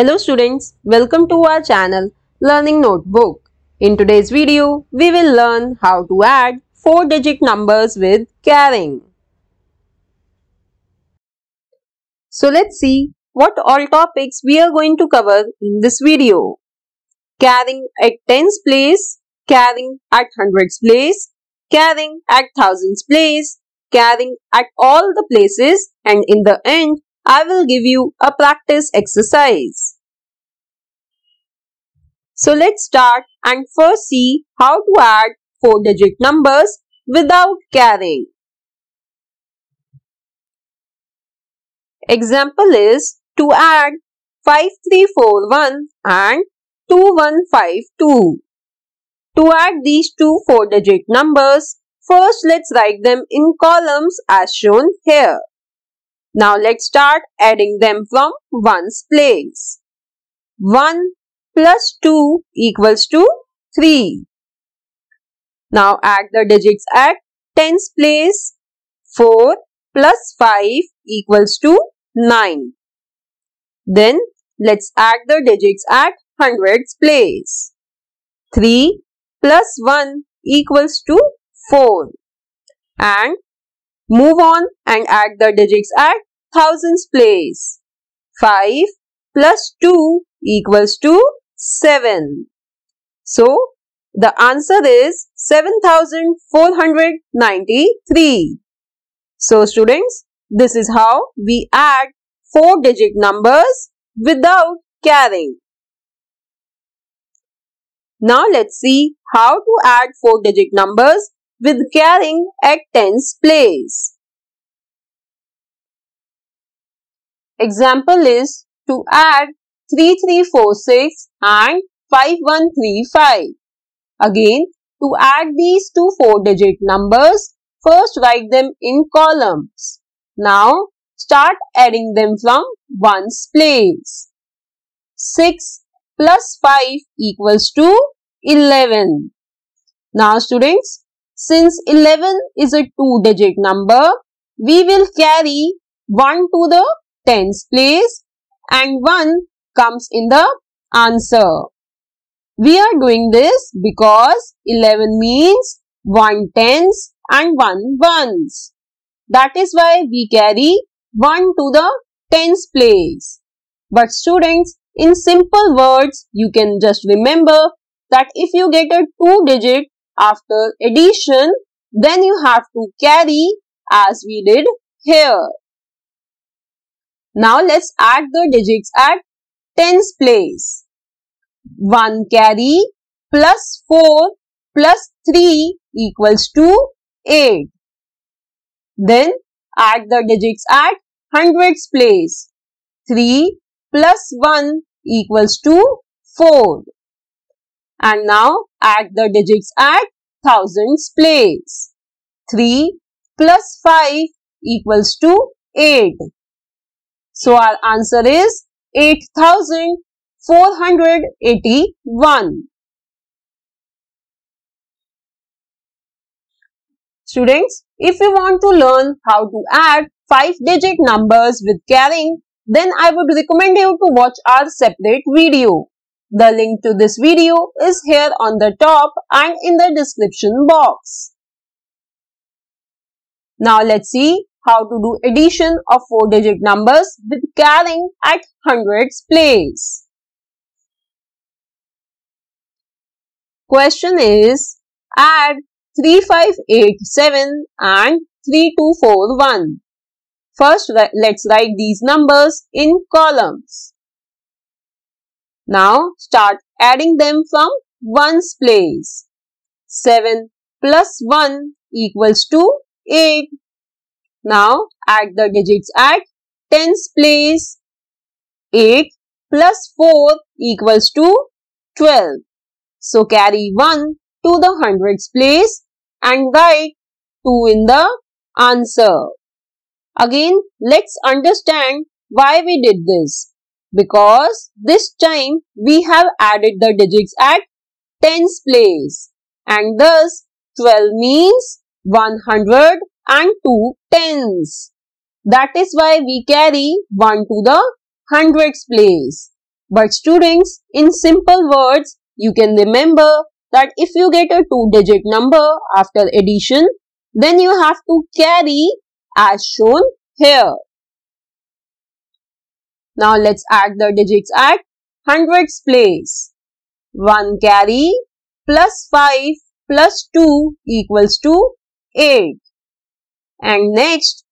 Hello students, welcome to our channel Learning Notebook. In today's video, we will learn how to add 4-digit numbers with carrying. So let's see what all topics we are going to cover in this video. Carrying at tens place, carrying at hundreds place, carrying at thousands place, carrying at all the places and in the end I will give you a practice exercise. So let's start and first see how to add 4 digit numbers without carrying. Example is to add 5341 and 2152. To add these two 4 digit numbers, first let's write them in columns as shown here. Now let's start adding them from ones place. 1 plus 2 equals to 3. Now add the digits at tens place. 4 plus 5 equals to 9. Then let's add the digits at hundreds place. 3 plus 1 equals to 4. And Move on and add the digits at thousands place. 5 plus 2 equals to 7. So, the answer is 7493. So, students, this is how we add 4 digit numbers without carrying. Now, let's see how to add 4 digit numbers with carrying at tens place. Example is to add 3346 and 5135. Again, to add these two 4-digit numbers, first write them in columns. Now, start adding them from ones place. 6 plus 5 equals to 11. Now students, since 11 is a two-digit number, we will carry 1 to the tens place and 1 comes in the answer. We are doing this because 11 means 1 tens and 1 ones. That is why we carry 1 to the tens place. But students, in simple words, you can just remember that if you get a two digit after addition, then you have to carry as we did here. Now let's add the digits at tens place. 1 carry plus 4 plus 3 equals to 8. Then add the digits at hundreds place. 3 plus 1 equals to 4. And now add the digits at thousands place. 3 plus 5 equals to 8. So our answer is 8481. Students, if you want to learn how to add 5-digit numbers with carrying, then I would recommend you to watch our separate video. The link to this video is here on the top and in the description box. Now let's see how to do addition of 4-digit numbers with carrying at hundreds place. Question is add 3587 and 3241. First let's write these numbers in columns. Now start adding them from ones place. 7 plus 1 equals to 8. Now add the digits at tens place. 8 plus 4 equals to 12. So carry 1 to the hundreds place and write 2 in the answer. Again, let's understand why we did this because this time we have added the digits at tens place and thus 12 means 100 and 2 tens. That is why we carry 1 to the hundreds place. But students, in simple words, you can remember that if you get a two-digit number after addition, then you have to carry as shown here. Now let's add the digits at hundreds place. 1 carry plus 5 plus 2 equals to 8. And next,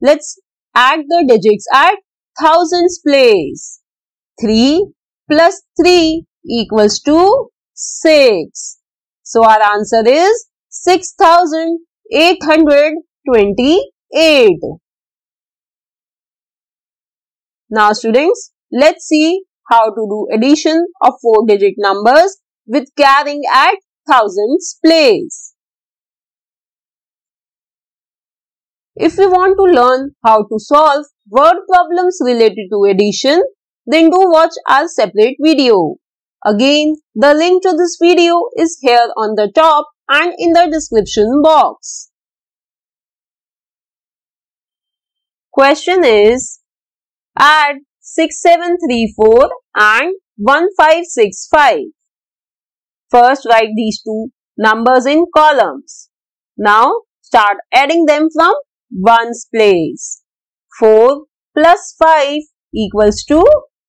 let's add the digits at thousands place. 3 plus 3 equals to 6. So our answer is 6828. Now students, let's see how to do addition of 4 digit numbers with carrying at thousands place. If you want to learn how to solve word problems related to addition, then do watch our separate video. Again, the link to this video is here on the top and in the description box. Question is, add 6734 and 1565. First write these two numbers in columns. Now start adding them from ones place. 4 plus 5 equals to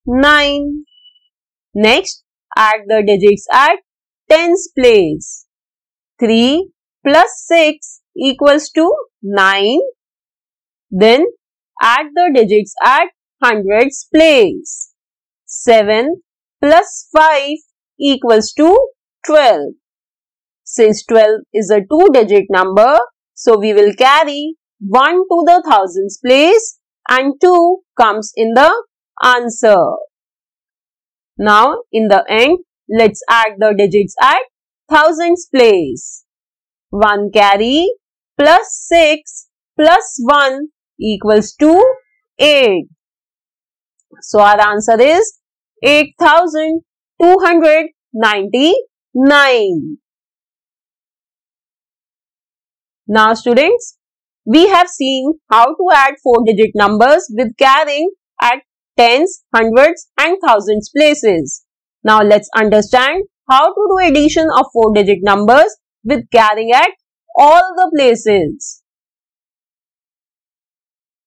9. Next, add the digits at tens place. 3 plus 6 equals to 9. Then, add the digits at hundreds place. 7 plus 5 equals to 12. Since 12 is a two-digit number, so we will carry 1 to the thousands place and 2 comes in the answer. Now, in the end, let's add the digits at thousands place. 1 carry plus 6 plus 1 equals to 8. So, our answer is 8299. Now, students, we have seen how to add 4-digit numbers with carrying at tens, hundreds and thousands places. Now let's understand how to do addition of 4-digit numbers with carrying at all the places.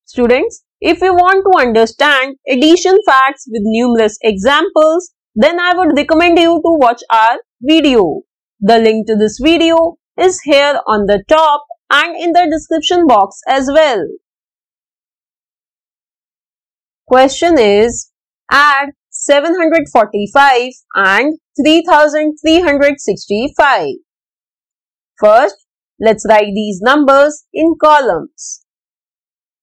Students, if you want to understand addition facts with numerous examples, then I would recommend you to watch our video. The link to this video is here on the top and in the description box as well. Question is add 745 and 3365. First, let's write these numbers in columns.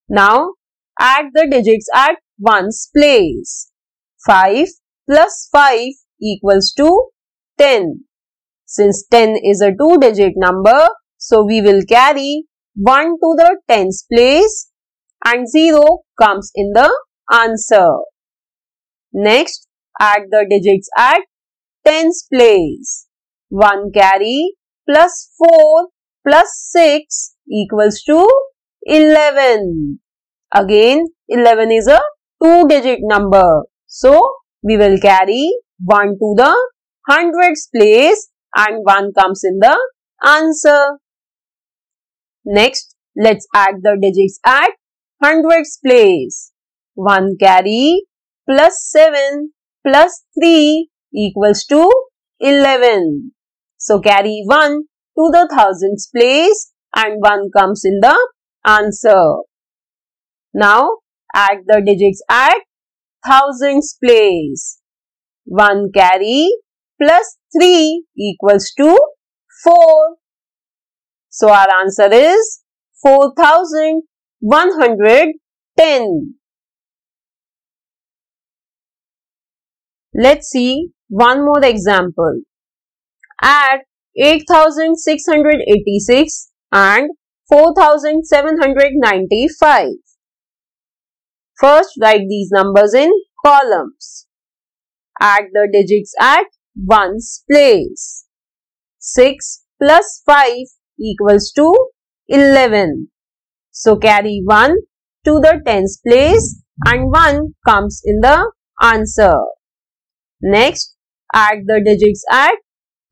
Now, add the digits at ones place. 5 plus 5 equals to 10. Since 10 is a two-digit number, so we will carry 1 to the tens place and 0 comes in the answer. Next, add the digits at tens place. 1 carry plus 4 plus 6 equals to 11. Again, 11 is a two-digit number. So, we will carry 1 to the hundreds place and 1 comes in the answer. Next, let's add the digits at hundreds place. 1 carry plus 7 plus 3 equals to 11. So carry 1 to the thousands place and 1 comes in the answer. Now add the digits at thousands place. 1 carry plus 3 equals to 4. So our answer is 4110. Let's see one more example. Add 8686 and 4795. First write these numbers in columns. Add the digits at ones place. 6 plus 5 equals to 11. So carry 1 to the tens place and 1 comes in the answer. Next, add the digits at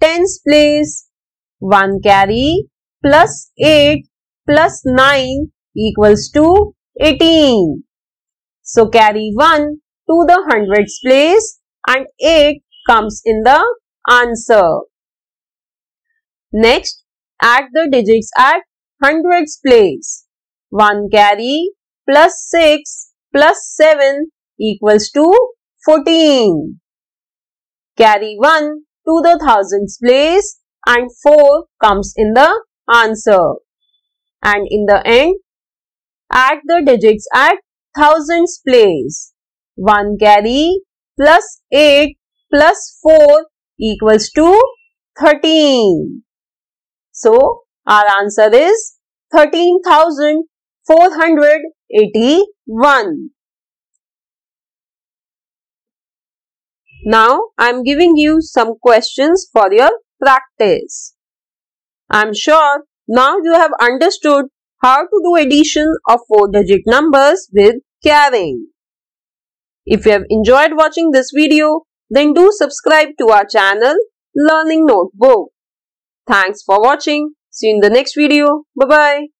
tens place. 1 carry plus 8 plus 9 equals to 18. So carry 1 to the hundreds place and 8 comes in the answer. Next, add the digits at hundreds place. 1 carry plus 6 plus 7 equals to 14. Carry 1 to the thousands place and 4 comes in the answer. And in the end, add the digits at thousands place. 1 carry plus 8 plus 4 equals to 13. So, our answer is 13,481. Now, I am giving you some questions for your practice. I am sure now you have understood how to do addition of 4-digit numbers with carrying. If you have enjoyed watching this video, then do subscribe to our channel Learning Notebook. Thanks for watching. See you in the next video. Bye-bye.